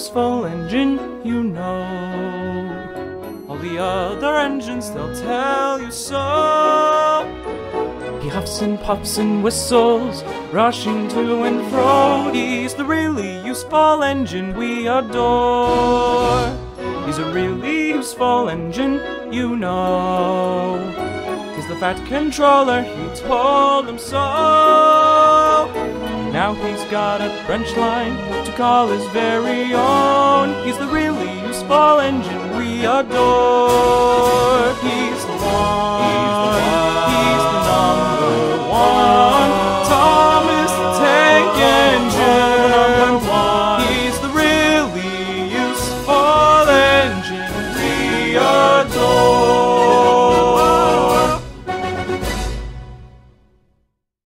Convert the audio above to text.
useful engine, you know. All the other engines, they'll tell you so. He huffs and puffs and whistles, rushing to and fro. He's the really useful engine we adore. He's a really useful engine, you know. He's the fat controller, he told them so. Now he's got a French line to call his very own. He's the really useful engine we adore.